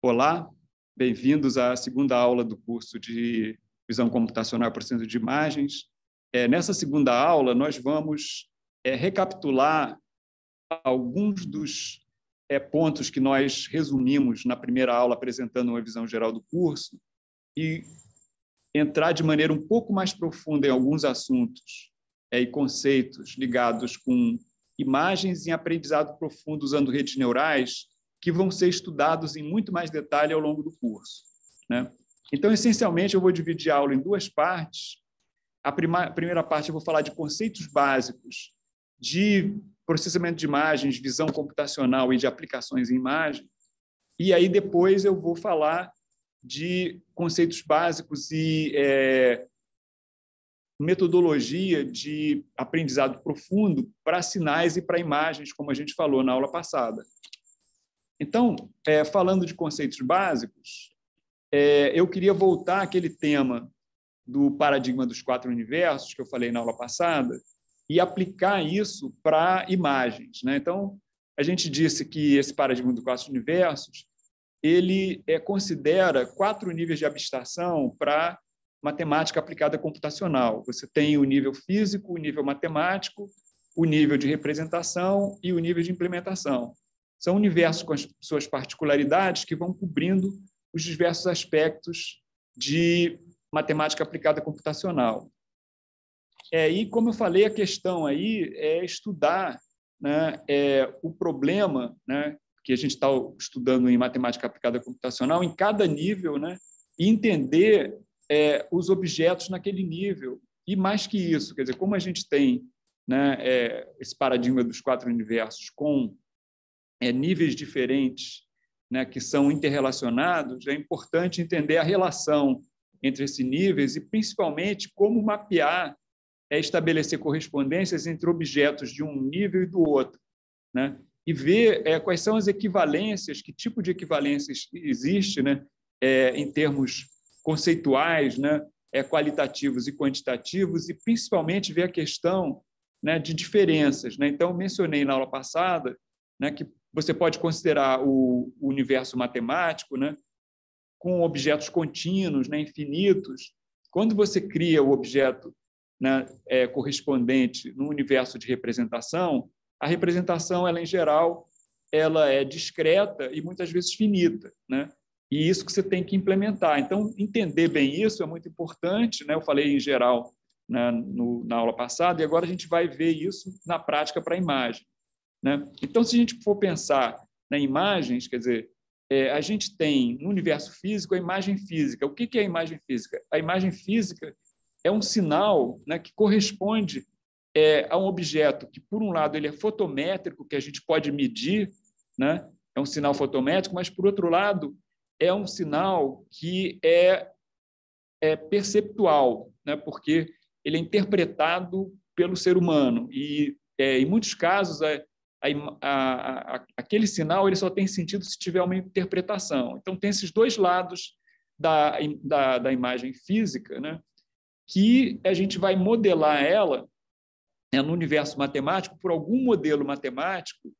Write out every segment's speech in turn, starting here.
Olá, bem-vindos à segunda aula do curso de Visão Computacional e Processamento de Imagens. É, nessa segunda aula, nós vamos é, recapitular alguns dos é, pontos que nós resumimos na primeira aula, apresentando uma visão geral do curso, e entrar de maneira um pouco mais profunda em alguns assuntos é, e conceitos ligados com imagens em aprendizado profundo usando redes neurais, que vão ser estudados em muito mais detalhe ao longo do curso. Né? Então, essencialmente, eu vou dividir a aula em duas partes. A, primeira parte eu vou falar de conceitos básicos de processamento de imagens, visão computacional e de aplicações em imagem. E aí depois eu vou falar de conceitos básicos e é, metodologia de aprendizado profundo para sinais e para imagens, como a gente falou na aula passada. Então, é, falando de conceitos básicos, é, eu queria voltar àquele tema do paradigma dos quatro universos que eu falei na aula passada e aplicar isso para imagens. Né? Então, a gente disse que esse paradigma dos quatro universos ele é, considera quatro níveis de abstração para matemática aplicada computacional. Você tem o nível físico, o nível matemático, o nível de representação e o nível de implementação. São universos com as suas particularidades que vão cobrindo os diversos aspectos de matemática aplicada computacional. É, e, como eu falei, a questão aí é estudar né, é, o problema né, que a gente está estudando em matemática aplicada computacional em cada nível né, e entender é, os objetos naquele nível. E mais que isso, quer dizer, como a gente tem né, é, esse paradigma dos quatro universos com é, níveis diferentes né, que são interrelacionados, é importante entender a relação entre esses níveis e, principalmente, como mapear, é estabelecer correspondências entre objetos de um nível e do outro, né? e ver é, quais são as equivalências, que tipo de equivalências existe né, é, em termos conceituais, né, é, qualitativos e quantitativos, e principalmente ver a questão né, de diferenças. Né? Então, mencionei na aula passada né, que você pode considerar o, universo matemático né, com objetos contínuos, né, infinitos. Quando você cria o objeto né, é, correspondente no universo de representação, a representação, ela em geral, ela é discreta e muitas vezes finita, né? E isso que você tem que implementar. Então, entender bem isso é muito importante. Né? Eu falei em geral né, no, na aula passada, e agora a gente vai ver isso na prática para a imagem. Né? Então, se a gente for pensar em imagens, quer dizer, é, a gente tem no universo físico a imagem física. O que, que é a imagem física? A imagem física é um sinal né, que corresponde é, a um objeto que, por um lado, ele é fotométrico, que a gente pode medir, né? é um sinal fotométrico, mas, por outro lado, é um sinal que é, é perceptual, né? porque ele é interpretado pelo ser humano e, é, em muitos casos, a, a, a, aquele sinal ele só tem sentido se tiver uma interpretação. Então, tem esses dois lados da, da, da imagem física, né? que a gente vai modelar ela né, no universo matemático por algum modelo matemático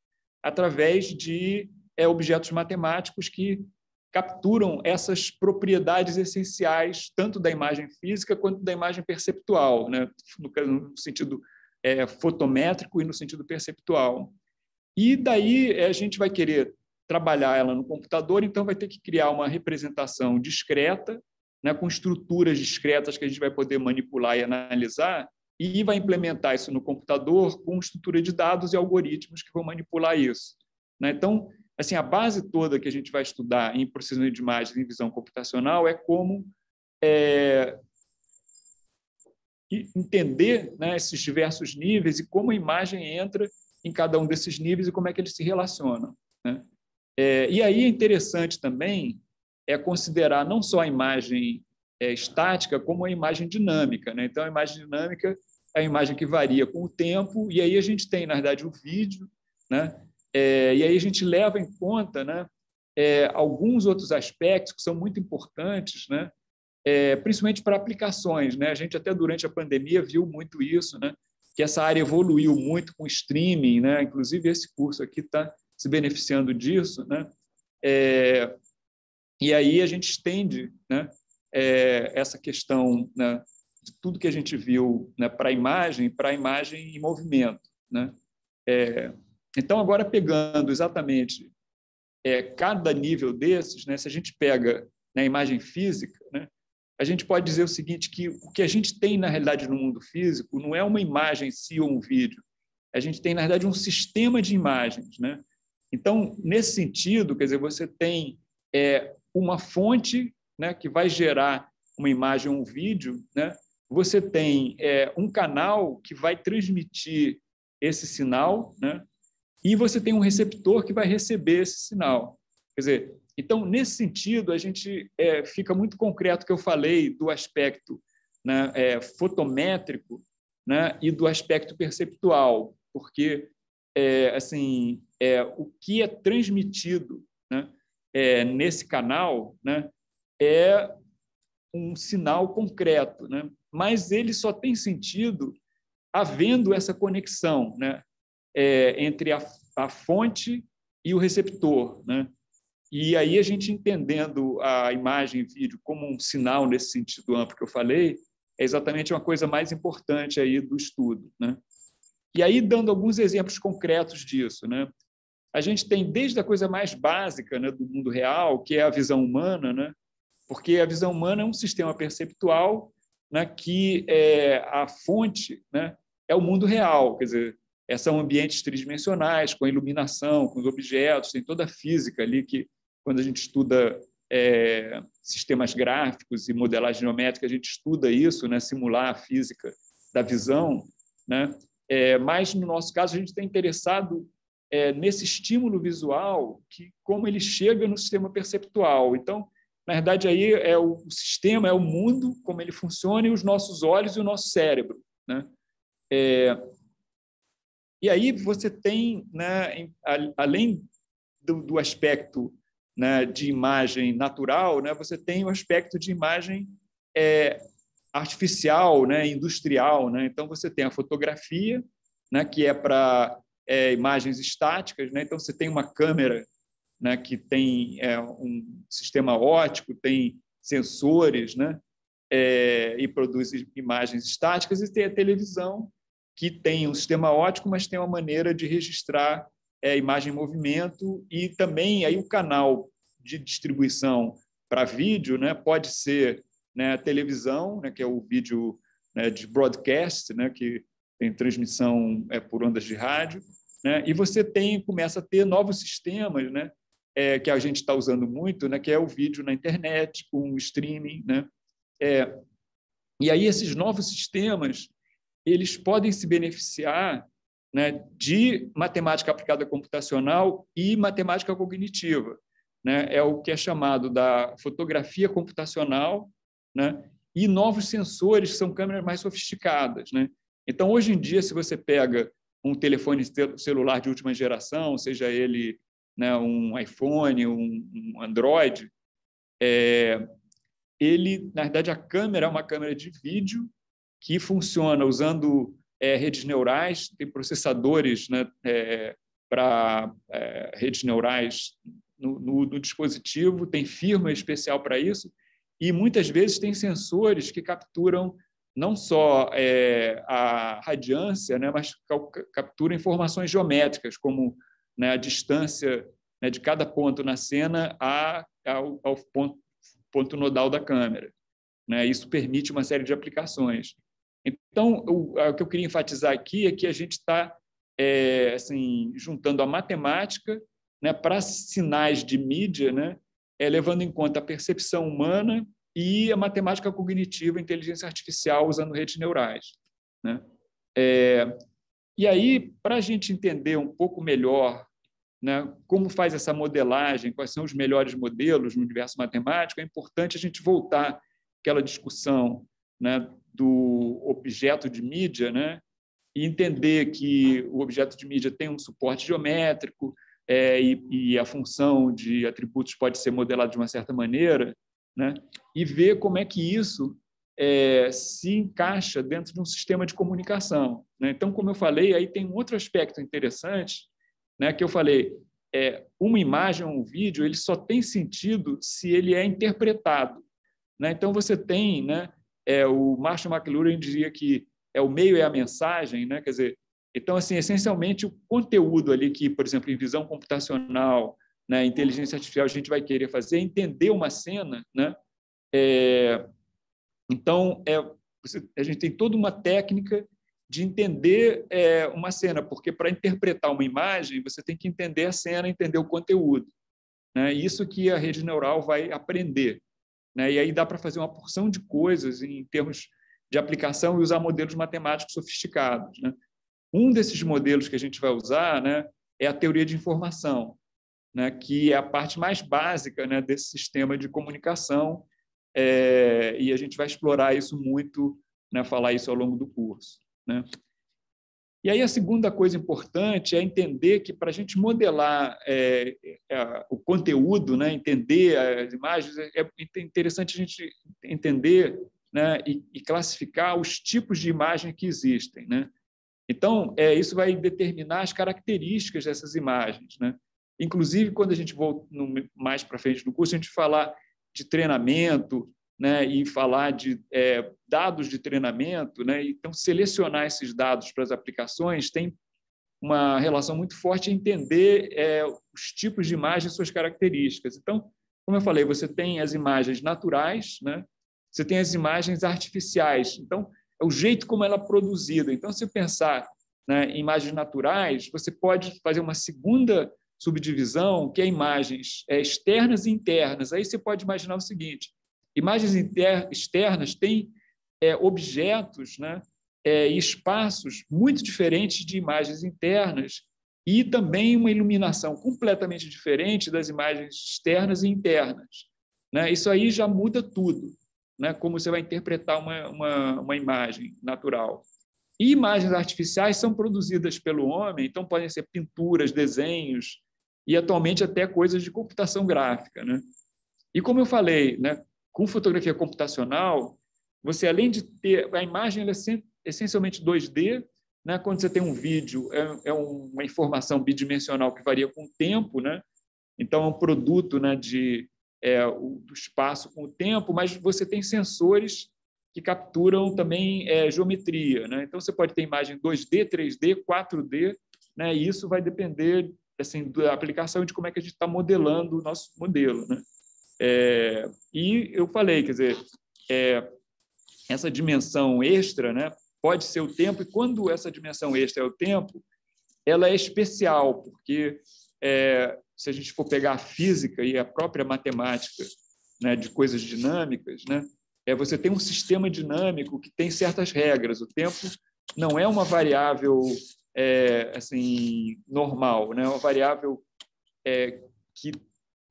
através de é, objetos matemáticos que capturam essas propriedades essenciais tanto da imagem física quanto da imagem perceptual, né? no, sentido é, fotométrico e no sentido perceptual. E daí é, a gente vai querer trabalhar ela no computador, então vai ter que criar uma representação discreta, né, com estruturas discretas que a gente vai poder manipular e analisar, e vai implementar isso no computador com estrutura de dados e algoritmos que vão manipular isso. Né? Então, assim, a base toda que a gente vai estudar em processamento de imagens em visão computacional é como é, entender né, esses diversos níveis e como a imagem entra em cada um desses níveis e como é que eles se relacionam. Né? É, e aí é interessante também é considerar não só a imagem é, estática, como a imagem dinâmica. Né? Então, a imagem dinâmica é a imagem que varia com o tempo, e aí a gente tem, na verdade, o vídeo, né? É, e aí a gente leva em conta né, é, alguns outros aspectos que são muito importantes, né, é, principalmente para aplicações. Né? A gente até durante a pandemia viu muito isso, né, que essa área evoluiu muito com streaming, né? inclusive esse curso aqui está se beneficiando disso. Né? É, E aí a gente estende né, é, essa questão né, de tudo que a gente viu né, para a imagem, para a imagem em movimento. Né? É, então, agora pegando exatamente é, cada nível desses, né, se a gente pega na imagem física, né, a gente pode dizer o seguinte, que o que a gente tem, na realidade, no mundo físico não é uma imagem em si ou um vídeo, a gente tem, na verdade, um sistema de imagens. Né? Então, nesse sentido, quer dizer, você tem é, uma fonte né, que vai gerar uma imagem ou um vídeo, né? você tem é, um canal que vai transmitir esse sinal, né? e você tem um receptor que vai receber esse sinal. Quer dizer, então, nesse sentido, a gente é, fica muito concreto que eu falei do aspecto né, é, fotométrico né, e do aspecto perceptual, porque é, assim é, o que é transmitido né, é, nesse canal né, é um sinal concreto, né, mas ele só tem sentido havendo essa conexão né, é, entre a, a fonte e o receptor. Né? E aí a gente entendendo a imagem e vídeo como um sinal nesse sentido amplo que eu falei, é exatamente uma coisa mais importante aí do estudo, né? E aí dando alguns exemplos concretos disso, né? A gente tem desde a coisa mais básica, né, do mundo real, que é a visão humana, né? Porque a visão humana é um sistema perceptual, né, que é a fonte, né, é o mundo real, quer dizer, são ambientes tridimensionais, com iluminação, com os objetos, tem toda a física ali que quando a gente estuda é, sistemas gráficos e modelagem geométrica, a gente estuda isso, né, simular a física da visão, né? É, mas no nosso caso a gente está interessado é, nesse estímulo visual, que como ele chega no sistema perceptual. Então, na verdade aí é o, o sistema, é o mundo, como ele funciona e os nossos olhos e o nosso cérebro, né? É, e aí você tem, né, além do, do aspecto né, de imagem natural, né, você tem o aspecto de imagem é, artificial, né, industrial. Né? Então, você tem a fotografia, né, que é para é, imagens estáticas. Né? Então, você tem uma câmera né, que tem é, um sistema óptico, tem sensores né, é, e produz imagens estáticas, e tem a televisão, que tem um sistema óptico, mas tem uma maneira de registrar é, imagem em movimento e também aí o canal de distribuição para vídeo né, pode ser né, televisão, né, que é o vídeo né, de broadcast, né, que tem transmissão é, por ondas de rádio, né, e você tem começa a ter novos sistemas, né, é, que a gente está usando muito, né, que é o vídeo na internet com streaming, né, é, e aí esses novos sistemas eles podem se beneficiar né, de matemática aplicada computacional e matemática cognitiva. Né? É o que é chamado da fotografia computacional né? e novos sensores, que são câmeras mais sofisticadas. Né? Então, hoje em dia, se você pega um telefone celular de última geração, seja ele né, um iPhone, um, um Android, é, ele, na verdade, a câmera é uma câmera de vídeo que funciona usando é, redes neurais, tem processadores né, é, para é, redes neurais no, no, no, dispositivo, tem firma especial para isso, e muitas vezes tem sensores que capturam não só é, a radiância, né, mas capturam informações geométricas, como né, a distância né, de cada ponto na cena a, ao, ao ponto, ponto, nodal da câmera. Né? Isso permite uma série de aplicações. Então, o, que eu queria enfatizar aqui é que a gente está é, assim, juntando a matemática né, para sinais de mídia, né, é, levando em conta a percepção humana e a matemática cognitiva, inteligência artificial usando redes neurais. Né? É, e aí, para a gente entender um pouco melhor né, como faz essa modelagem, quais são os melhores modelos no universo matemático, é importante a gente voltar àquela discussão né, do objeto de mídia né, e entender que o objeto de mídia tem um suporte geométrico, é, e, e, a função de atributos pode ser modelada de uma certa maneira, né? e ver como é que isso é, se encaixa dentro de um sistema de comunicação. Né? Então, como eu falei, aí tem um outro aspecto interessante, né, que eu falei, é, uma imagem ou um vídeo ele só tem sentido se ele é interpretado. Né? Então, você tem, né, é, o Marshall McLuhan dizia que é o meio é a mensagem, né? quer dizer, então, assim, essencialmente, o conteúdo ali que, por exemplo, em visão computacional, né, inteligência artificial, a gente vai querer fazer é entender uma cena, né? É, então, é, a gente tem toda uma técnica de entender é, uma cena, porque para interpretar uma imagem, você tem que entender a cena, entender o conteúdo. Né? Isso que a rede neural vai aprender. Né? E aí dá para fazer uma porção de coisas em termos de aplicação e usar modelos matemáticos sofisticados. Né? Um desses modelos que a gente vai usar né, é a teoria de informação, né, que é a parte mais básica né, desse sistema de comunicação, é, e a gente vai explorar isso muito, né, falar isso ao longo do curso. Né? E aí a segunda coisa importante é entender que para a gente modelar é, é, o conteúdo, né, entender as imagens, é, é interessante a gente entender né, e, e, classificar os tipos de imagem que existem. Né? Então, é, isso vai determinar as características dessas imagens. Né? Inclusive, quando a gente volta no, mais para frente no curso, a gente falar de treinamento, né, e falar de é, dados de treinamento, né, então selecionar esses dados para as aplicações tem uma relação muito forte em entender é, os tipos de imagens e suas características. Então, como eu falei, você tem as imagens naturais, né, você tem as imagens artificiais. Então, é o jeito como ela é produzida. Então, se pensar né, em imagens naturais, você pode fazer uma segunda subdivisão, que é imagens é, externas e internas. Aí você pode imaginar o seguinte: Imagens externas têm é, objetos né, é, espaços muito diferentes de imagens internas e também uma iluminação completamente diferente das imagens externas e internas. Né? Isso aí já muda tudo, né? como você vai interpretar uma, uma, uma imagem natural. E imagens artificiais são produzidas pelo homem, então podem ser pinturas, desenhos e atualmente até coisas de computação gráfica, né? E como eu falei, né, com fotografia computacional, você além de ter a imagem, ela é essencialmente 2D, né? Quando você tem um vídeo, é, é uma informação bidimensional que varia com o tempo, né? Então é um produto, né, de é, o, do espaço com o tempo, mas você tem sensores que capturam também é, geometria, né? Então você pode ter imagem 2D, 3D, 4D, né? E isso vai depender assim da aplicação de como é que a gente está modelando o nosso modelo, né? É, e eu falei, quer dizer, é, essa dimensão extra né, pode ser o tempo, e quando essa dimensão extra é o tempo, ela é especial, porque é, se a gente for pegar a física e a própria matemática né, de coisas dinâmicas, né, é, você tem um sistema dinâmico que tem certas regras. O tempo não é uma variável é, assim normal, né, é uma variável é, que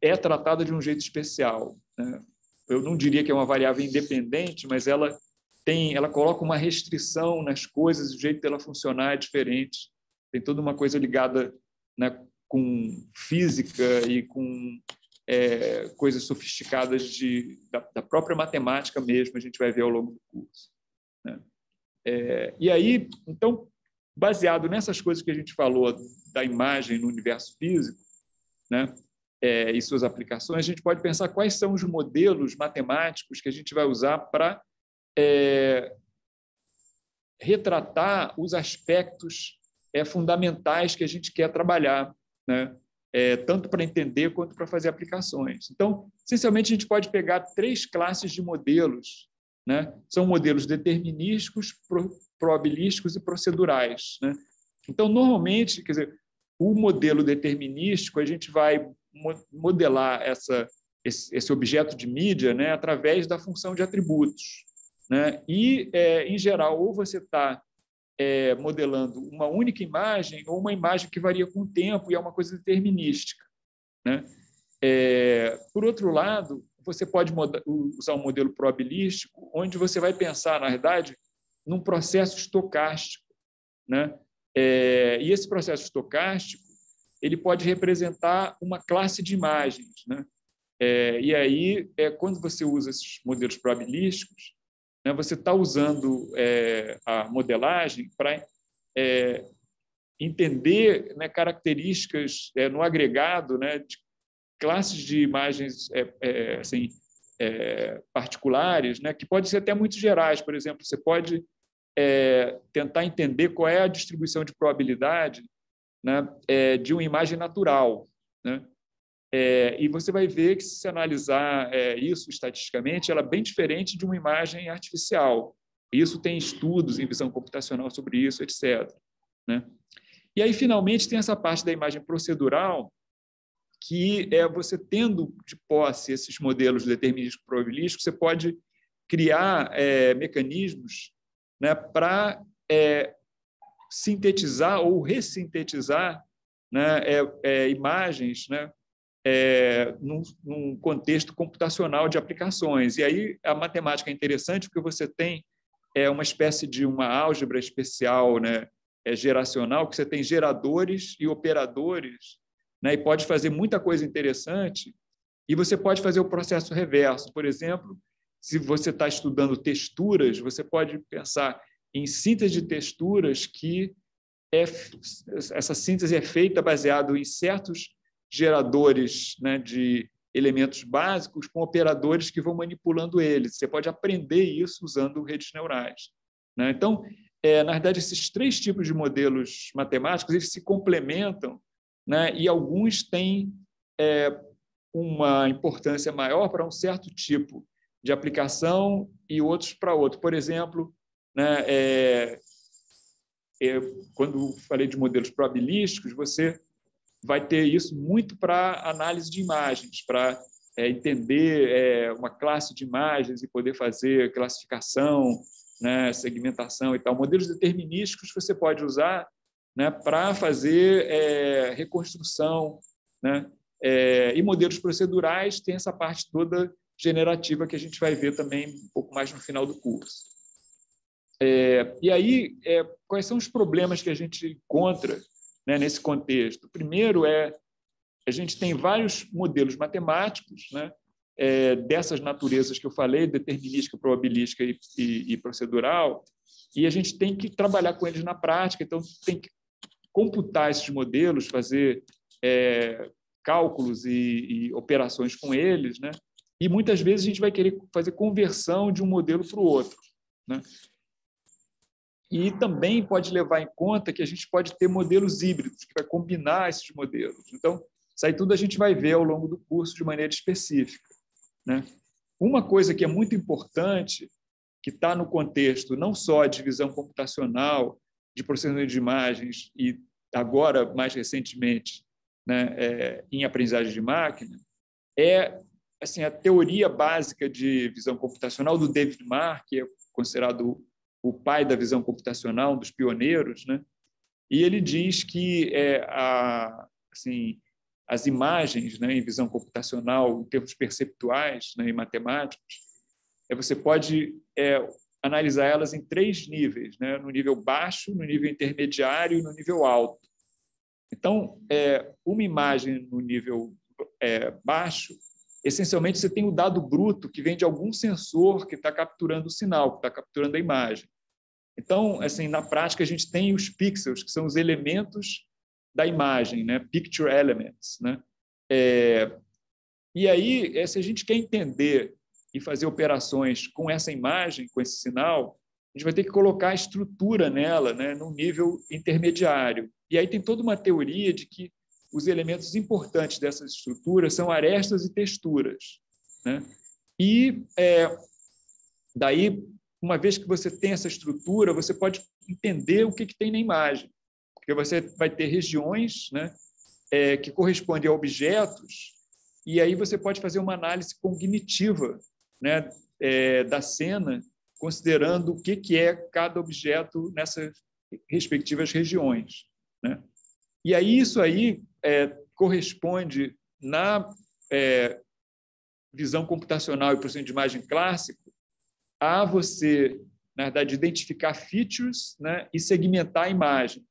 é tratada de um jeito especial. Né? Eu não diria que é uma variável independente, mas ela tem, ela coloca uma restrição nas coisas, o jeito dela funcionar é diferente. Tem toda uma coisa ligada né, com física e com é, coisas sofisticadas de, da, da, própria matemática mesmo, a gente vai ver ao longo do curso. Né? É, e aí, então, baseado nessas coisas que a gente falou da imagem no universo físico, né, é, e suas aplicações, a gente pode pensar quais são os modelos matemáticos que a gente vai usar para é, retratar os aspectos é, fundamentais que a gente quer trabalhar, né? É, tanto para entender quanto para fazer aplicações. Então, essencialmente, a gente pode pegar três classes de modelos. Né? São modelos determinísticos, probabilísticos e procedurais. Né? Então, normalmente, quer dizer, o modelo determinístico, a gente vai modelar essa, esse, objeto de mídia né, através da função de atributos. Né? E, é, em geral, ou você está é, modelando uma única imagem ou uma imagem que varia com o tempo e é uma coisa determinística. Né? É, por outro lado, você pode usar um modelo probabilístico, onde você vai pensar, na verdade, num processo estocástico. Né? É, e esse processo estocástico ele pode representar uma classe de imagens. Né? É, e aí, é, quando você usa esses modelos probabilísticos, né, você está usando é, a modelagem para é, entender né, características é, no agregado né, de classes de imagens é, assim, particulares, né, que podem ser até muito gerais. Por exemplo, você pode tentar entender qual é a distribuição de probabilidade né, é, de uma imagem natural. Né? É, e você vai ver que, se analisar isso estatisticamente, ela é bem diferente de uma imagem artificial. Isso tem estudos em visão computacional sobre isso, etc. Né? E aí, finalmente, tem essa parte da imagem procedural, que é você tendo de posse esses modelos determinísticos probabilísticos, você pode criar é, mecanismos né, para é, sintetizar ou ressintetizar né, é, é imagens né, é, num, num, contexto computacional de aplicações. E aí a matemática é interessante porque você tem é, uma espécie de uma álgebra especial né, é, geracional, que você tem geradores e operadores né, e pode fazer muita coisa interessante. E você pode fazer o processo reverso. Por exemplo, se você está estudando texturas, você pode pensar em síntese de texturas que é, essa síntese é feita baseado em certos geradores né, de elementos básicos com operadores que vão manipulando eles. Você pode aprender isso usando redes neurais. Né? Então, é, na verdade, esses três tipos de modelos matemáticos eles se complementam né? e alguns têm é, uma importância maior para um certo tipo de aplicação e outros para outro. Por exemplo, né, é, é, quando falei de modelos probabilísticos, você vai ter isso muito para análise de imagens, para é, entender é, uma classe de imagens e poder fazer classificação, né, segmentação e tal. Modelos determinísticos você pode usar né, para fazer é, reconstrução. Né? É, e modelos procedurais tem essa parte toda generativa que a gente vai ver também um pouco mais no final do curso. É, e aí, é, quais são os problemas que a gente encontra né, nesse contexto? Primeiro é a gente tem vários modelos matemáticos, né, é, dessas naturezas que eu falei, determinística, probabilística e, e, e, procedural, e a gente tem que trabalhar com eles na prática, então tem que computar esses modelos, fazer é, cálculos e, e, operações com eles, né? E muitas vezes a gente vai querer fazer conversão de um modelo para o outro, né? E também pode levar em conta que a gente pode ter modelos híbridos, que vai combinar esses modelos. Então, isso aí tudo a gente vai ver ao longo do curso de maneira específica. Né? Uma coisa que é muito importante, que está no contexto não só de visão computacional, de processamento de imagens e agora, mais recentemente, né, é, em aprendizagem de máquina, é assim a teoria básica de visão computacional do David Marr, que é considerado o pai da visão computacional, um dos pioneiros, né? E ele diz que é, a, assim, as imagens né, em visão computacional, em termos perceptuais né, e matemáticos, é, você pode é, analisar elas em três níveis, né? no nível baixo, no nível intermediário e no nível alto. Então, é, uma imagem no nível é, baixo, essencialmente você tem o dado bruto que vem de algum sensor que está capturando o sinal, que está capturando a imagem. Então, assim, na prática, a gente tem os pixels, que são os elementos da imagem, né? picture elements. Né? É, e aí, é, se a gente quer entender e fazer operações com essa imagem, com esse sinal, a gente vai ter que colocar a estrutura nela, né, num nível intermediário. E aí tem toda uma teoria de que os elementos importantes dessas estruturas são arestas e texturas. Né? E é, daí, uma vez que você tem essa estrutura, você pode entender o que, que tem na imagem, porque você vai ter regiões né, é, que correspondem a objetos, e aí você pode fazer uma análise cognitiva né, é, da cena, considerando o que, que é cada objeto nessas respectivas regiões. Né? E aí isso aí é, corresponde na é, visão computacional e processamento de imagem clássico a você, na verdade, identificar features né, e segmentar a imagem.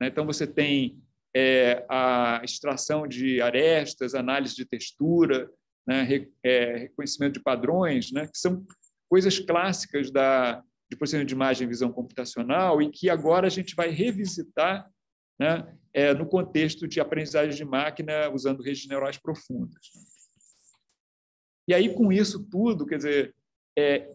Né? Então, você tem é, a extração de arestas, análise de textura, né, é, reconhecimento de padrões, né, que são coisas clássicas da, de processamento de imagem e visão computacional e que agora a gente vai revisitar né, é, no contexto de aprendizagem de máquina usando redes neurais profundas. E aí, com isso tudo, quer dizer, é,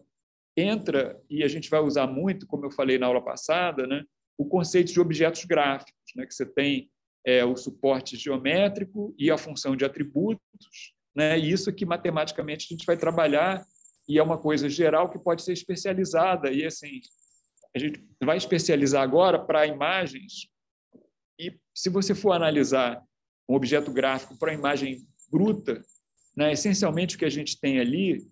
entra, e a gente vai usar muito, como eu falei na aula passada, né, o conceito de objetos gráficos, né, que você tem é, o suporte geométrico e a função de atributos, né, e isso que matematicamente a gente vai trabalhar, e é uma coisa geral que pode ser especializada, e assim, a gente vai especializar agora para imagens, e se você for analisar um objeto gráfico para imagem bruta, né, essencialmente o que a gente tem ali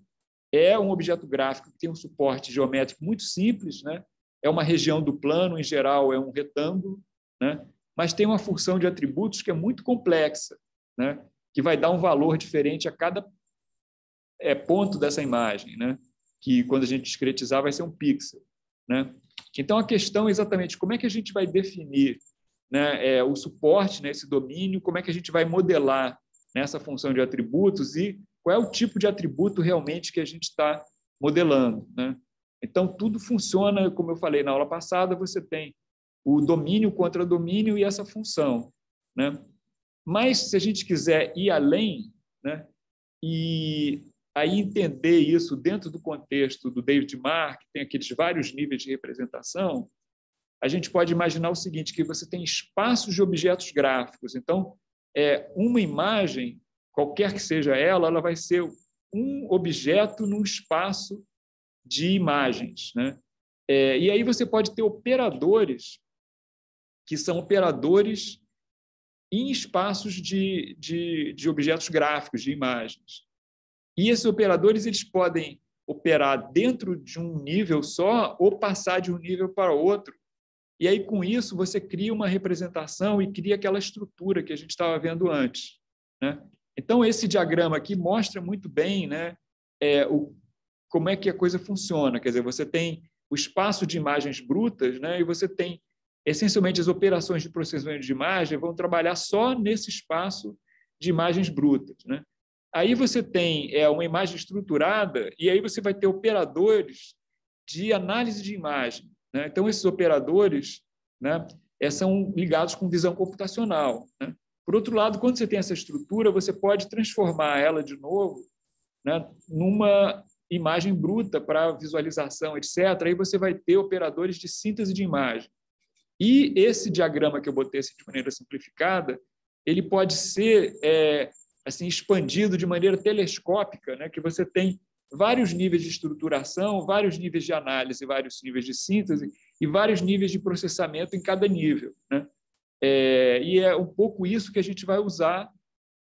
é um objeto gráfico que tem um suporte geométrico muito simples, né? é uma região do plano, em geral, é um retângulo, né? mas tem uma função de atributos que é muito complexa, né? que vai dar um valor diferente a cada é, ponto dessa imagem, né? que quando a gente discretizar vai ser um pixel. Né? Então, a questão é exatamente como é que a gente vai definir né, é, o suporte nesse domínio, como é que a gente vai modelar nessa função de atributos e qual é o tipo de atributo realmente que a gente está modelando. Né? Então, tudo funciona, como eu falei na aula passada, você tem o domínio contra domínio e essa função. Né? Mas, se a gente quiser ir além, né, e aí entender isso dentro do contexto do David Mark, tem aqueles vários níveis de representação, a gente pode imaginar o seguinte, que você tem espaços de objetos gráficos. Então, é uma imagem qualquer que seja ela, ela vai ser um objeto num espaço de imagens. Né? É, e aí você pode ter operadores que são operadores em espaços de, de, de objetos gráficos, de imagens. E esses operadores eles podem operar dentro de um nível só ou passar de um nível para outro. E aí, com isso, você cria uma representação e cria aquela estrutura que a gente estava vendo antes. Né? Então, esse diagrama aqui mostra muito bem né, é, o, como é que a coisa funciona. Quer dizer, você tem o espaço de imagens brutas né, e você tem, essencialmente, as operações de processamento de imagem vão trabalhar só nesse espaço de imagens brutas. Né? Aí você tem é, uma imagem estruturada e aí você vai ter operadores de análise de imagem. Né? Então, esses operadores né, é, são ligados com visão computacional. Né? Por outro lado, quando você tem essa estrutura, você pode transformar ela de novo né, numa imagem bruta para visualização, etc. Aí você vai ter operadores de síntese de imagem. E esse diagrama que eu botei assim, de maneira simplificada, ele pode ser é, assim expandido de maneira telescópica, né, que você tem vários níveis de estruturação, vários níveis de análise, vários níveis de síntese e vários níveis de processamento em cada nível. Né? É, e é um pouco isso que a gente vai usar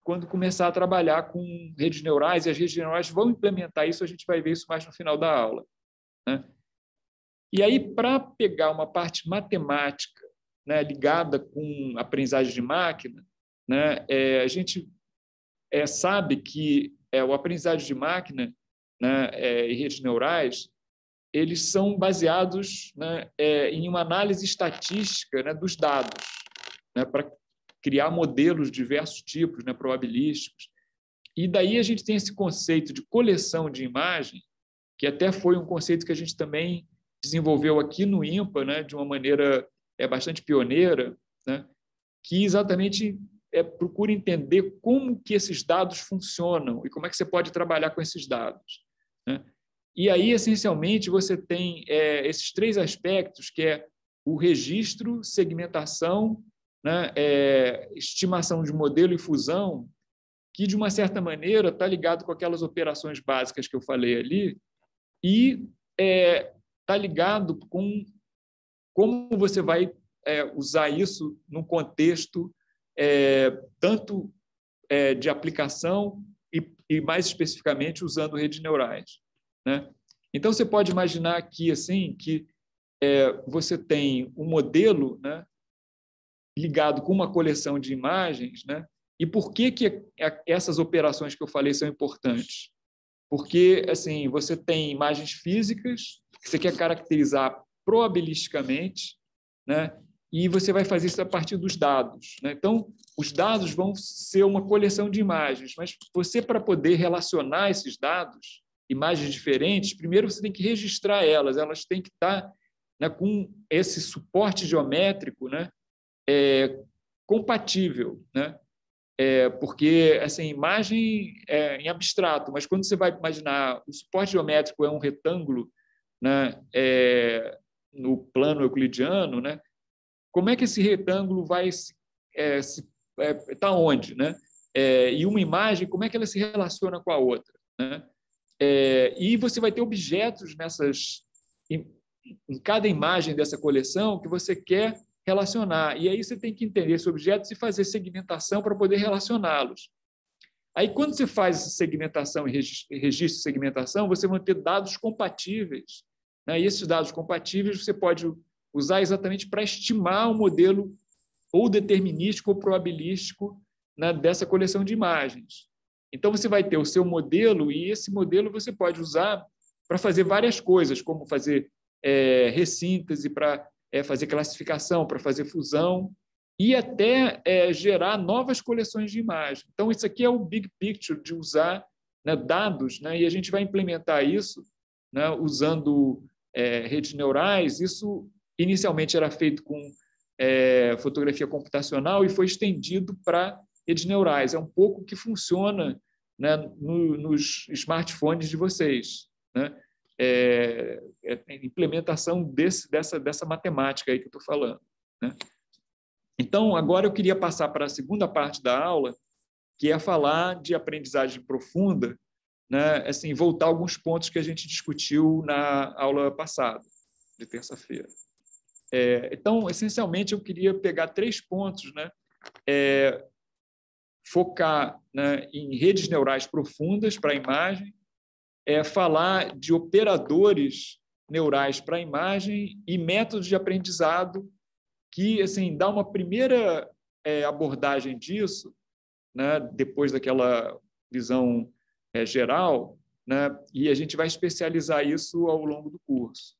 quando começar a trabalhar com redes neurais, e as redes neurais vão implementar isso, a gente vai ver isso mais no final da aula. Né? E aí, para pegar uma parte matemática né, ligada com aprendizagem de máquina, né, é, a gente é, sabe que é, o aprendizagem de máquina né, é, e redes neurais eles são baseados né, é, em uma análise estatística né, dos dados né, para criar modelos de diversos tipos, né, probabilísticos. E daí a gente tem esse conceito de coleção de imagem, que até foi um conceito que a gente também desenvolveu aqui no IMPA, né, de uma maneira é, bastante pioneira, né, que exatamente é, procura entender como que esses dados funcionam e como é que você pode trabalhar com esses dados. Né? E aí, essencialmente, você tem é, esses três aspectos, que é o registro, segmentação né, é, estimação de modelo e fusão, que, de uma certa maneira, está ligado com aquelas operações básicas que eu falei ali, e está é, tá ligado com como você vai é, usar isso num contexto é, tanto é, de aplicação e, e, mais especificamente, usando redes neurais. Né? Então, você pode imaginar aqui assim que é, você tem um modelo né, ligado com uma coleção de imagens, né? E por que, que essas operações que eu falei são importantes? Porque assim, você tem imagens físicas que você quer caracterizar probabilisticamente, né? E você vai fazer isso a partir dos dados. Né? Então, os dados vão ser uma coleção de imagens, mas você, para poder relacionar esses dados, imagens diferentes, primeiro você tem que registrar elas, elas têm que estar né, com esse suporte geométrico né, é, compatível, né? É, porque essa assim, imagem é em abstrato, mas quando você vai imaginar o suporte geométrico é um retângulo, né? É, no plano euclidiano, né? Como é que esse retângulo vai é, se é, onde, né? É, e uma imagem, como é que ela se relaciona com a outra, né? É, e você vai ter objetos nessas em, em, cada imagem dessa coleção que você quer relacionar. E aí você tem que entender esses objetos e fazer segmentação para poder relacioná-los. Aí, quando você faz segmentação e registro de segmentação, você vai ter dados compatíveis. Né? E esses dados compatíveis você pode usar exatamente para estimar o modelo ou determinístico ou probabilístico né, dessa coleção de imagens. Então, você vai ter o seu modelo, e esse modelo você pode usar para fazer várias coisas, como fazer é, ressíntese, para é, fazer classificação, para fazer fusão, e até é, gerar novas coleções de imagens. Então, isso aqui é o big picture de usar né, dados, né, e a gente vai implementar isso né, usando é, redes neurais. Isso inicialmente era feito com é, fotografia computacional e foi estendido para redes neurais. É um pouco que funciona né, no, nos smartphones de vocês. Né? É, é implementação desse, dessa, dessa matemática aí que eu estou falando. Né? Então, agora eu queria passar para a segunda parte da aula, que é falar de aprendizagem profunda, né? assim, voltar alguns pontos que a gente discutiu na aula passada, de terça-feira. É, então, essencialmente, eu queria pegar três pontos, né? É, focar né, em redes neurais profundas para a imagem, é, falar de operadores neurais para a imagem e métodos de aprendizado que assim dá uma primeira é, abordagem disso, né, depois daquela visão é, geral, né, e a gente vai especializar isso ao longo do curso.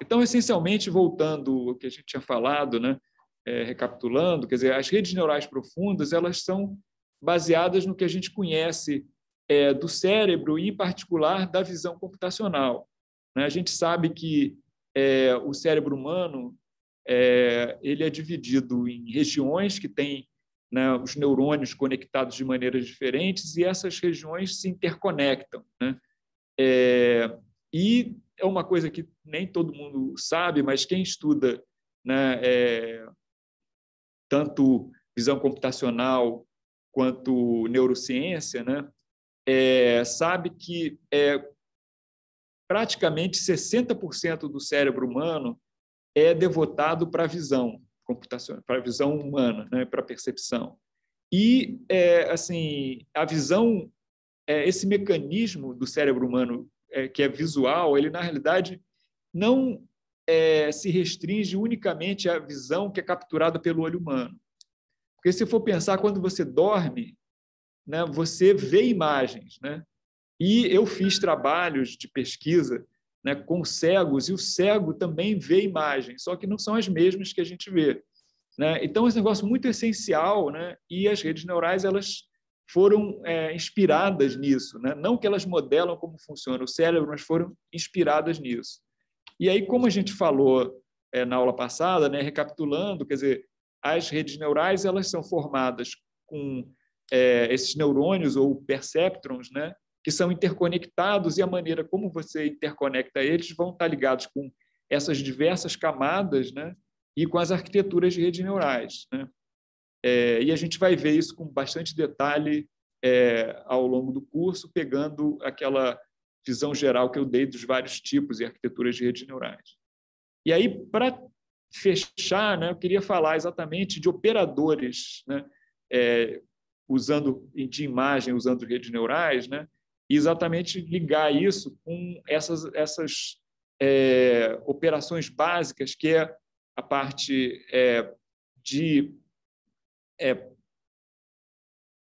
Então, essencialmente, voltando ao que a gente tinha falado, né, é, recapitulando, quer dizer, as redes neurais profundas elas são baseadas no que a gente conhece é, do cérebro e, em particular, da visão computacional. Né? A gente sabe que é, o cérebro humano é, ele é dividido em regiões que têm né, os neurônios conectados de maneiras diferentes e essas regiões se interconectam. Né? É, e é uma coisa que nem todo mundo sabe, mas quem estuda né, é, tanto visão computacional quanto neurociência, né, é, sabe que é, praticamente 60% do cérebro humano é devotado para a visão computacional, para a visão humana, né, para a percepção. E é, assim, a visão, é, esse mecanismo do cérebro humano é, que é visual, ele na realidade não é, se restringe unicamente à visão que é capturada pelo olho humano. Porque se for pensar, quando você dorme, né, você vê imagens. Né? E eu fiz trabalhos de pesquisa né, com cegos, e o cego também vê imagens, só que não são as mesmas que a gente vê. Né? Então, esse negócio muito essencial, né? e as redes neurais elas foram é, inspiradas nisso. Né? Não que elas modelam como funciona o cérebro, mas foram inspiradas nisso. E aí, como a gente falou é, na aula passada, né, recapitulando, quer dizer, as redes neurais elas são formadas com é, esses neurônios ou perceptrons, né, que são interconectados e a maneira como você interconecta eles vão estar ligados com essas diversas camadas, né, e com as arquiteturas de redes neurais, né. É, e a gente vai ver isso com bastante detalhe é, ao longo do curso, pegando aquela visão geral que eu dei dos vários tipos e arquiteturas de redes neurais. E aí, para fechar, né, eu queria falar exatamente de operadores, né, é, usando de imagem, usando redes neurais, né, e exatamente ligar isso com essas, essas é, operações básicas, que é a parte é, de é,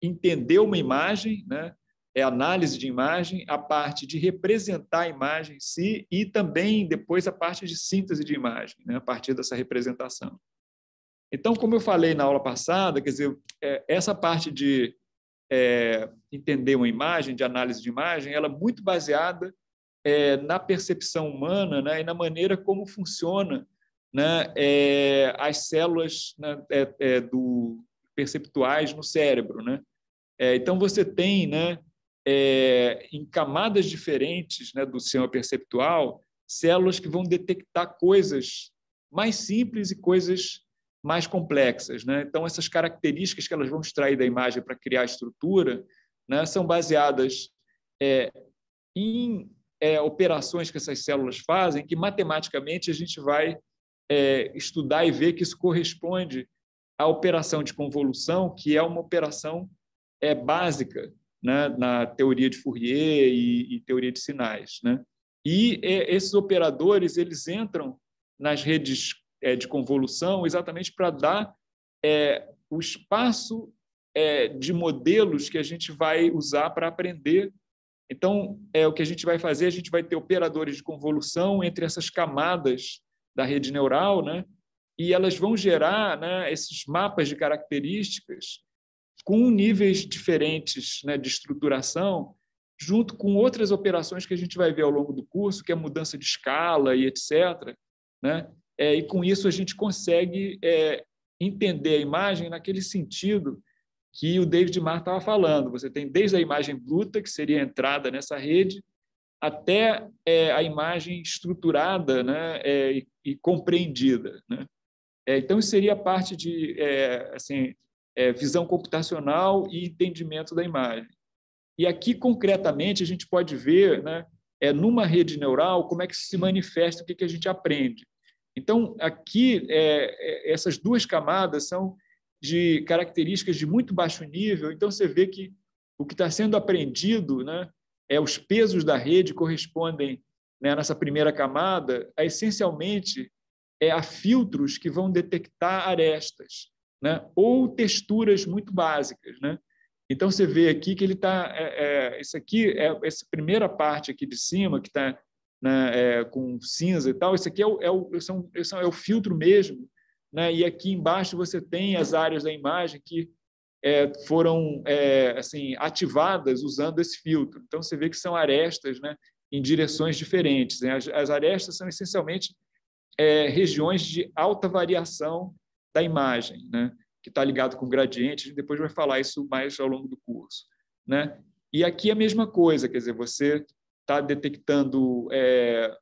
entender uma imagem, né, é análise de imagem, a parte de representar a imagem em si e também depois a parte de síntese de imagem, né, a partir dessa representação. Então, como eu falei na aula passada, quer dizer, é, essa parte de é, entender uma imagem, de análise de imagem, ela é muito baseada é, na percepção humana né, e na maneira como funciona né, é, as células né, é, é, do perceptuais no cérebro. Né? Então, você tem, né, em camadas diferentes né, do sistema perceptual, células que vão detectar coisas mais simples e coisas mais complexas. Né? Então, essas características que elas vão extrair da imagem para criar a estrutura né, são baseadas é, em é, operações que essas células fazem, que matematicamente a gente vai é, estudar e ver que isso corresponde à operação de convolução, que é uma operação é, básica né, na teoria de Fourier e, e teoria de sinais. Né? E é, esses operadores eles entram nas redes de convolução exatamente para dar é, o espaço é, de modelos que a gente vai usar para aprender. Então, é o que a gente vai fazer, a gente vai ter operadores de convolução entre essas camadas da rede neural, né? e elas vão gerar né, esses mapas de características com níveis diferentes né, de estruturação, junto com outras operações que a gente vai ver ao longo do curso, que é mudança de escala e etc. Né? É, e com isso a gente consegue é, entender a imagem naquele sentido que o David Marr estava falando. Você tem desde a imagem bruta, que seria a entrada nessa rede, até é, a imagem estruturada né, é, e, e, compreendida. Né? É, então, isso seria parte de é, assim, visão computacional e entendimento da imagem. E aqui, concretamente, a gente pode ver, né, é, numa rede neural, como é que se manifesta, o que, que a gente aprende. Então, aqui, é, é, essas duas camadas são de características de muito baixo nível, então você vê que o que está sendo aprendido, né, é os pesos da rede correspondem né, nessa primeira camada, a, essencialmente é a filtros que vão detectar arestas, né, ou texturas muito básicas, né? Então você vê aqui que ele está, é, é, isso aqui é essa primeira parte aqui de cima que está né, é, com cinza e tal. Isso aqui é o, é o, são, é o filtro mesmo. Né? E aqui embaixo você tem as áreas da imagem que é, foram é, assim ativadas usando esse filtro. Então você vê que são arestas né, em direções diferentes. Né? As, as, arestas são essencialmente é, regiões de alta variação da imagem, né? que está ligado com gradiente. Depois vai falar isso mais ao longo do curso. Né? E aqui é a mesma coisa, quer dizer, você está detectando é,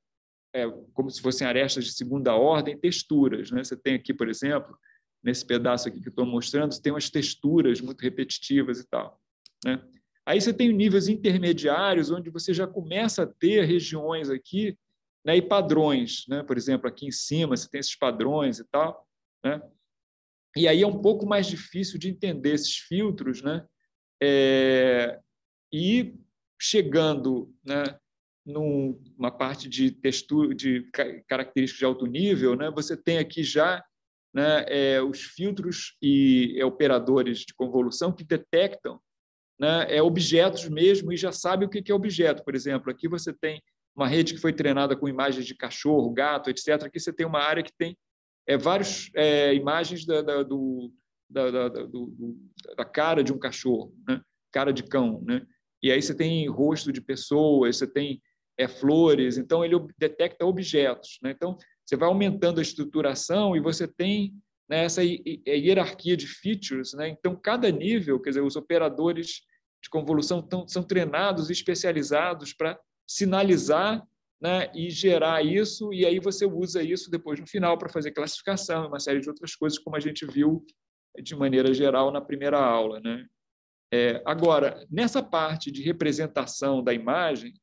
é, como se fossem arestas de segunda ordem, texturas. Né? Você tem aqui, por exemplo, nesse pedaço aqui que estou mostrando, tem umas texturas muito repetitivas e tal. Né? Aí você tem níveis intermediários, onde você já começa a ter regiões aqui né, e padrões. Né? Por exemplo, aqui em cima você tem esses padrões e tal. Né? E aí é um pouco mais difícil de entender esses filtros, né? É, e chegando né, numa parte de textura, de características de alto nível, né, você tem aqui já né, é, os filtros e é, operadores de convolução que detectam né, é, objetos mesmo e já sabe o que é objeto. Por exemplo, aqui você tem uma rede que foi treinada com imagens de cachorro, gato, etc. Aqui você tem uma área que tem é, várias é, imagens da, da, do, da, da, do, da cara de um cachorro, né? cara de cão. Né? E aí você tem rosto de pessoas, você tem é, flores, então ele detecta objetos. Né? Então, você vai aumentando a estruturação e você tem né, essa é, hierarquia de features. Né? Então, cada nível, quer dizer, os operadores de convolução tão, são treinados e especializados para sinalizar né, e gerar isso, e aí você usa isso depois no final para fazer classificação, uma série de outras coisas, como a gente viu de maneira geral na primeira aula. Né? É, agora, nessa parte de representação da imagem,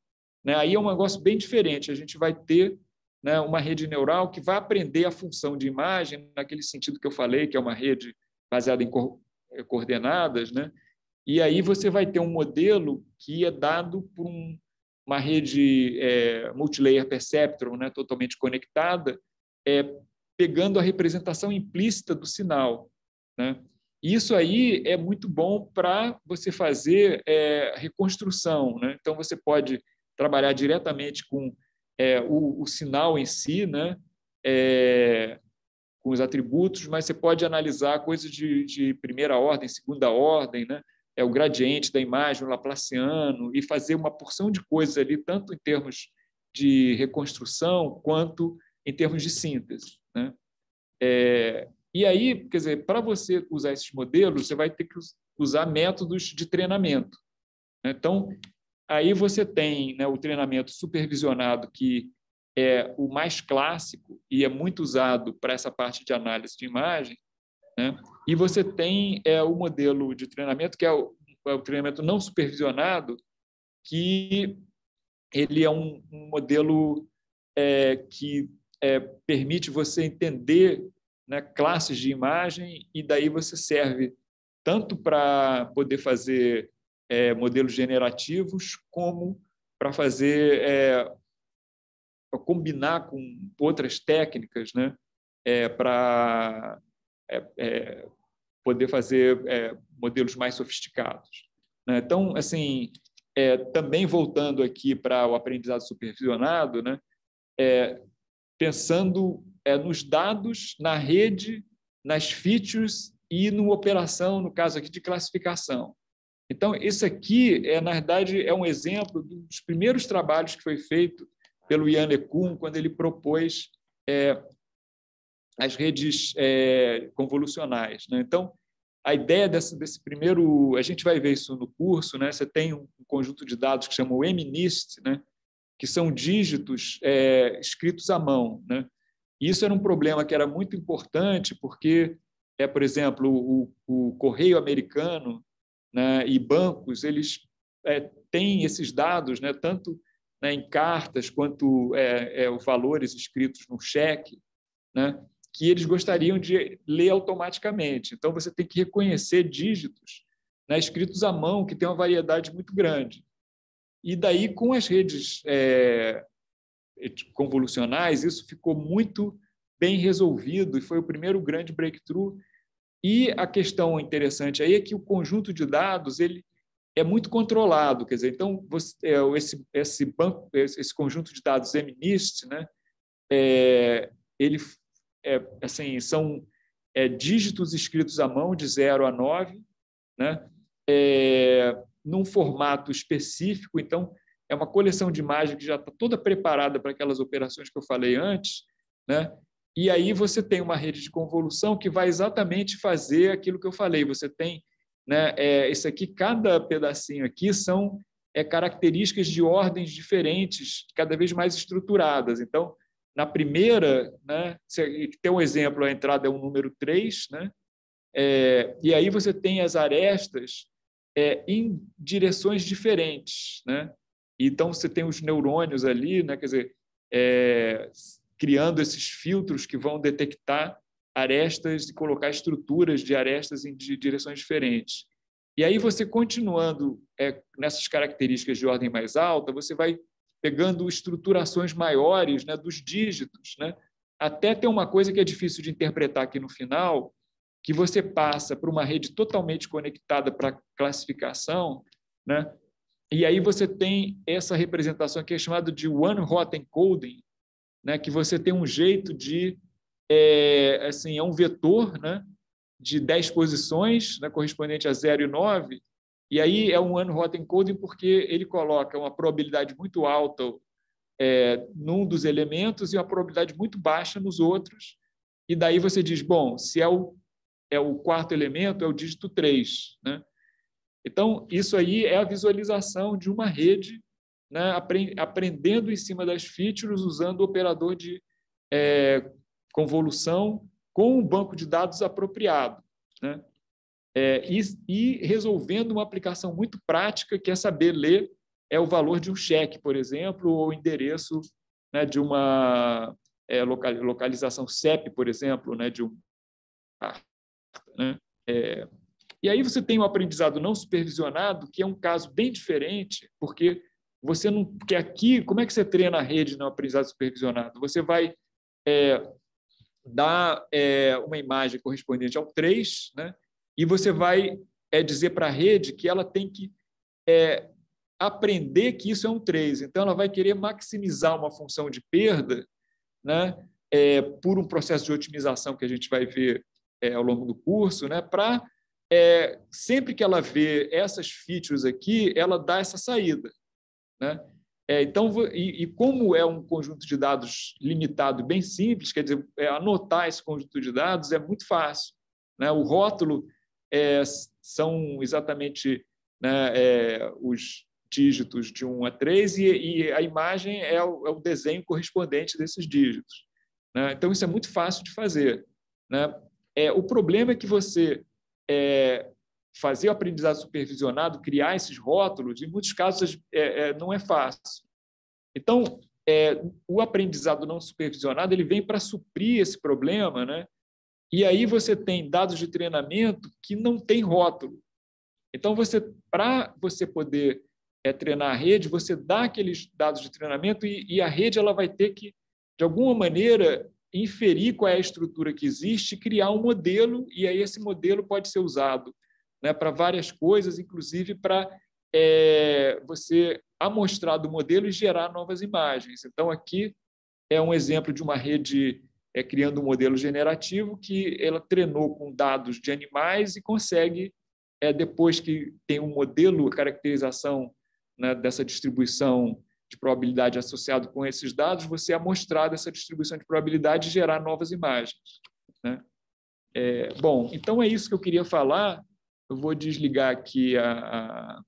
né, aí é um negócio bem diferente. A gente vai ter né, uma rede neural que vai aprender a função de imagem, naquele sentido que eu falei, que é uma rede baseada em co eh, coordenadas, né? e aí você vai ter um modelo que é dado por um, uma rede é, multilayer perceptron, né, totalmente conectada, é, pegando a representação implícita do sinal. Né? Isso aí é muito bom para você fazer é, reconstrução. Né? Então, você pode trabalhar diretamente com é, o, o, sinal em si, né? É, com os atributos, mas você pode analisar coisas de, de, primeira ordem, segunda ordem, né? é o gradiente da imagem, o laplaciano, e fazer uma porção de coisas ali, tanto em termos de reconstrução quanto em termos de síntese. Né? É, e aí, quer dizer, para você usar esses modelos, você vai ter que usar métodos de treinamento. Né? Então, aí você tem né, o treinamento supervisionado, que é o mais clássico e é muito usado para essa parte de análise de imagem, né? e você tem é, o modelo de treinamento, que é o, é o treinamento não supervisionado, que ele é um, um modelo é, que é, permite você entender né, classes de imagem e daí você serve tanto para poder fazer é, modelos generativos como para fazer é, combinar com outras técnicas, né, é, para é, é, poder fazer é, modelos mais sofisticados. Né? Então, assim, também voltando aqui para o aprendizado supervisionado, né, pensando nos dados, na rede, nas features e no operação, no caso aqui de classificação. Então, isso aqui, é, na verdade, é um exemplo dos primeiros trabalhos que foi feito pelo Ian LeCun, quando ele propôs é, as redes é, convolucionais. Né? Então, a ideia desse, desse, primeiro, a gente vai ver isso no curso, né? Você tem um conjunto de dados que chama o MNIST, né? Que são dígitos é, escritos à mão, né? Isso era um problema que era muito importante porque é, por exemplo, o, o correio americano né, e bancos, eles é, têm esses dados, né, tanto né, em cartas quanto é, é, valores escritos no cheque, né, que eles gostariam de ler automaticamente. Então, você tem que reconhecer dígitos né, escritos à mão, que tem uma variedade muito grande. E daí, com as redes é, convolucionais, isso ficou muito bem resolvido e foi o primeiro grande breakthrough. E a questão interessante aí é que o conjunto de dados ele é muito controlado, quer dizer, então você, é, esse esse banco, esse conjunto de dados MNIST, né, é, ele é, assim são é, dígitos escritos à mão de 0 a 9, né, é, num formato específico, então é uma coleção de imagens que já está toda preparada para aquelas operações que eu falei antes, né? E aí você tem uma rede de convolução que vai exatamente fazer aquilo que eu falei. Você tem, né, é, esse aqui, cada pedacinho aqui são é, características de ordens diferentes, cada vez mais estruturadas. Então, na primeira, né, tem um exemplo, a entrada é o número 3, né, é, e aí você tem as arestas é, em direções diferentes. Né? Então, você tem os neurônios ali, né, quer dizer, é, criando esses filtros que vão detectar arestas e colocar estruturas de arestas em direções diferentes. E aí você continuando é, nessas características de ordem mais alta, você vai pegando estruturações maiores né, dos dígitos, né, até ter uma coisa que é difícil de interpretar aqui no final, que você passa para uma rede totalmente conectada para classificação, né, e aí você tem essa representação que é chamada de one-hot encoding, né, que você tem um jeito de é, assim é um vetor, né, de 10 posições, né, correspondente a 0 e 9, e aí é um one-hot encoding porque ele coloca uma probabilidade muito alta é, num dos elementos e uma probabilidade muito baixa nos outros, e daí você diz, bom, se é o, é o quarto elemento, é o dígito 3. Né? Então, isso aí é a visualização de uma rede né, aprendendo em cima das features, usando o operador de é, convolução com um banco de dados apropriado. Né? É, e, e, resolvendo uma aplicação muito prática, que é saber ler é o valor de um cheque, por exemplo, ou o endereço né, de uma é, localização CEP, por exemplo, né, de um né? E aí você tem o aprendizado não supervisionado, que é um caso bem diferente, porque você não. Porque aqui, como é que você treina a rede no aprendizado supervisionado? Você vai é, dar é, uma imagem correspondente ao 3, né? e você vai é, dizer para a rede que ela tem que é, aprender que isso é um 3. Então, ela vai querer maximizar uma função de perda né? É, por um processo de otimização que a gente vai ver é, ao longo do curso, né? para é, sempre que ela vê essas features aqui, ela dá essa saída. Né? É, então, e, e, como é um conjunto de dados limitado, bem simples, quer dizer, é, anotar esse conjunto de dados é muito fácil. Né? O rótulo é, são exatamente né, é, os dígitos de 1 a 3 e, e a imagem é o, é o, desenho correspondente desses dígitos. Né? Então, isso é muito fácil de fazer. Né? É, o problema é que você é, fazer o aprendizado supervisionado, criar esses rótulos, em muitos casos é, é, não é fácil. Então, é, o aprendizado não supervisionado ele vem para suprir esse problema, né? E aí você tem dados de treinamento que não tem rótulo. Então, você para você poder é, treinar a rede, você dá aqueles dados de treinamento e, e, a rede ela vai ter que, de alguma maneira, inferir qual é a estrutura que existe, criar um modelo, e aí esse modelo pode ser usado né, para várias coisas, inclusive para é, você amostrar do modelo e gerar novas imagens. Então, aqui é um exemplo de uma rede é, criando um modelo generativo que ela treinou com dados de animais e consegue, é, depois que tem um modelo, a caracterização né, dessa distribuição de probabilidade associado com esses dados, você amostrar dessa distribuição de probabilidade e gerar novas imagens. Né? É, bom, então é isso que eu queria falar. Eu vou desligar aqui a